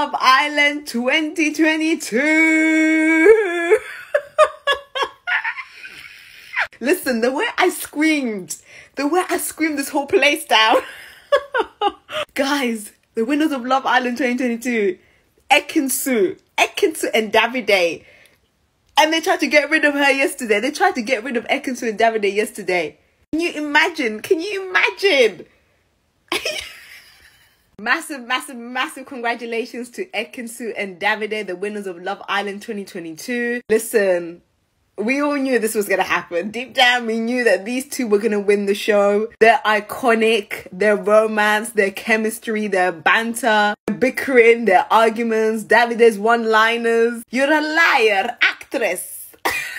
Love Island 2022. Listen, the way I screamed, the way I screamed this whole place down. Guys, the winners of Love Island 2022, Ekin-Su, Ekin-Su and Davide. And they tried to get rid of her yesterday. They tried to get rid of Ekin-Su and Davide yesterday. Can you imagine? Can you imagine? Massive, massive, massive congratulations to Ekin-Su and Davide, the winners of Love Island 2022. Listen, we all knew this was gonna happen. Deep down, we knew that these two were gonna win the show. They're iconic, their romance, their chemistry, their banter, their bickering, their arguments, Davide's one-liners. You're a liar, actress.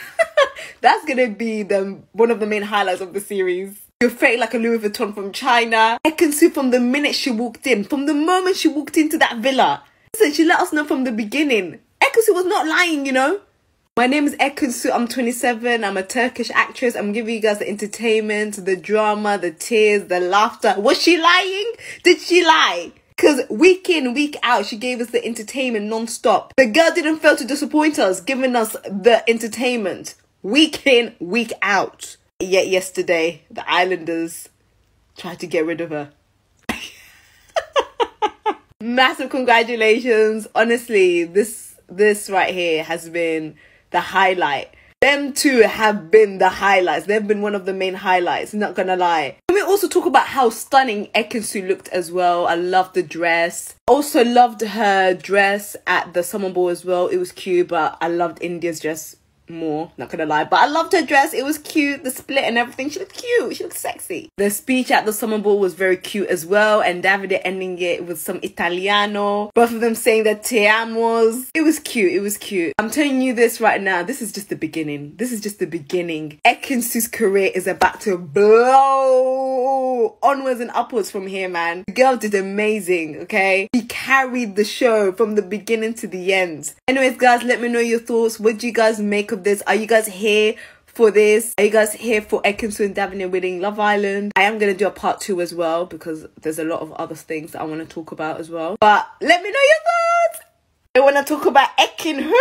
That's gonna be the one of the main highlights of the series. You're fake like a Louis Vuitton from China. Ekin-Su from the minute she walked in, from the moment she walked into that villa. Listen, she let us know from the beginning. Ekin-Su was not lying, you know. My name is Ekin-Su. I'm 27. I'm a Turkish actress. I'm giving you guys the entertainment, the drama, the tears, the laughter. Was she lying? Did she lie? Because week in, week out, she gave us the entertainment non-stop. The girl didn't fail to disappoint us, giving us the entertainment week in, week out. Yet yesterday, the Islanders tried to get rid of her. Massive congratulations. Honestly, this this right here has been the highlight. Them two have been the highlights. They've been one of the main highlights, not gonna lie. Can we also talk about how stunning Ekin-Su looked as well? I loved the dress. Also loved her dress at the summer ball as well. It was cute, but I loved Indiyah's dress more, not gonna lie. But I loved her dress. It was cute, the split and everything. She looked cute. She looked sexy. The speech at the summer ball was very cute as well. And Davide ending it with some Italiano. Both of them saying their te amos. It was cute. It was cute. I'm telling you this right now. This is just the beginning. This is just the beginning. Ekin-Su's career is about to blow onwards and upwards from here, man. The girl did amazing, okay? She carried the show from the beginning to the end. Anyways, guys, let me know your thoughts. What do you guys make of this? Are you guys here for this? Are you guys here for Ekin-Su and Davide winning Love Island? I am going to do a part two as well because there's a lot of other things that I want to talk about as well. But let me know your thoughts. I want to talk about Ekin who?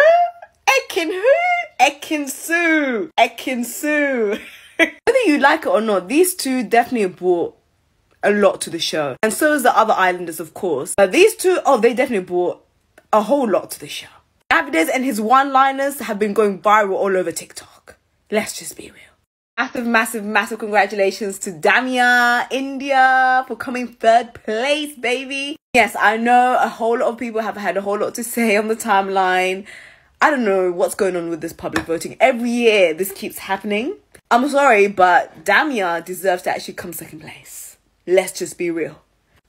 Ekin who? Ekin-Su. Ekin-Su. Whether you like it or not, these two definitely brought a lot to the show. And so is the other islanders, of course. But these two, oh, they definitely brought a whole lot to the show. Davides and his one-liners have been going viral all over TikTok. Let's just be real. Massive, massive, massive congratulations to Damia, Indiyah, for coming third place, baby. Yes, I know a whole lot of people have had a whole lot to say on the timeline. I don't know what's going on with this public voting. Every year, this keeps happening. I'm sorry, but Damia deserves to actually come second place. Let's just be real.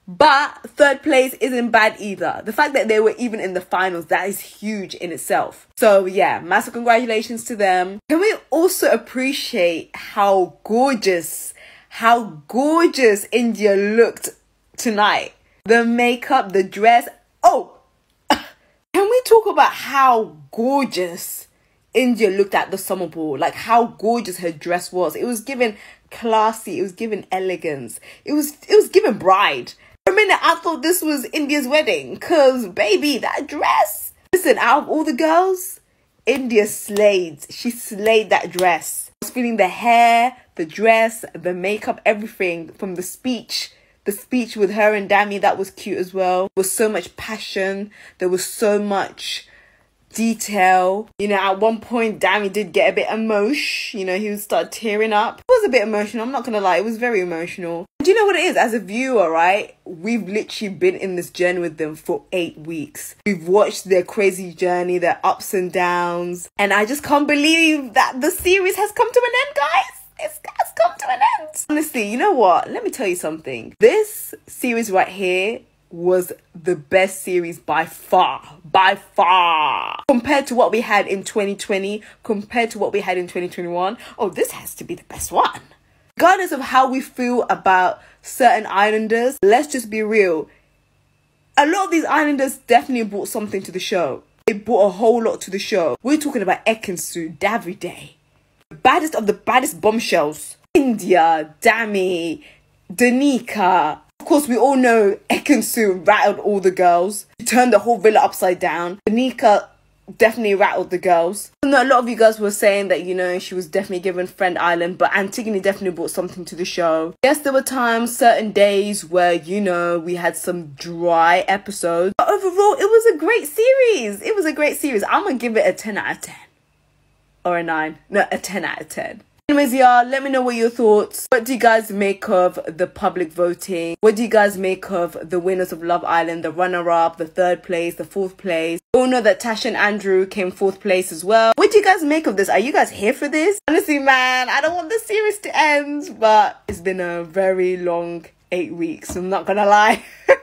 But third place isn't bad either. The fact that they were even in the finals, that is huge in itself. So yeah, massive congratulations to them. Can we also appreciate how gorgeous, how gorgeous Indiyah looked tonight? The makeup, the dress. Oh, can we talk about how gorgeous Indiyah looked at the summer ball? Like how gorgeous her dress was. It was given classy. It was given elegance. It was it was given bride. Minute, I thought this was Indiyah's wedding. Cause baby, that dress. Listen, out of all the girls, India slayed. She slayed that dress. I was feeling the hair, the dress, the makeup, everything from the speech. The speech with her and Dami, that was cute as well. There was so much passion. There was so much detail. You know, at one point, Dami did get a bit emotional. You know, he would start tearing up. It was a bit emotional. I'm not gonna lie, it was very emotional. Do you know what it is? As a viewer, right? We've literally been in this journey with them for eight weeks. We've watched their crazy journey, their ups and downs, and I just can't believe that the series has come to an end, guys. It's has come to an end. Honestly, you know what? Let me tell you something. This series right here was the best series by far, by far. Compared to what we had in 2020, compared to what we had in 2021, oh, this has to be the best one. Regardless of how we feel about certain islanders, let's just be real. A lot of these islanders definitely brought something to the show. They brought a whole lot to the show. We're talking about Ekin-Su, Davide, the baddest of the baddest bombshells. Indiyah, Dami, Danica. Of course, we all know Ekin-Su rattled all the girls. She turned the whole villa upside down. Danica definitely rattled the girls. I know a lot of you guys were saying that, you know, she was definitely given Friend Island, but Antigone definitely brought something to the show. Yes, there were times, certain days where, you know, we had some dry episodes. But overall, it was a great series. It was a great series. I'm gonna give it a 10 out of 10. Or a 9. No, a 10 out of 10. Anyways, let me know what your thoughts. What do you guys make of the public voting? What do you guys make of the winners of Love Island, the runner-up, the third place, the fourth place? We all know that Tash and Andrew came fourth place as well. What do you guys make of this? Are you guys here for this? Honestly, man, I don't want the series to end, but it's been a very long eight weeks. I'm not gonna lie.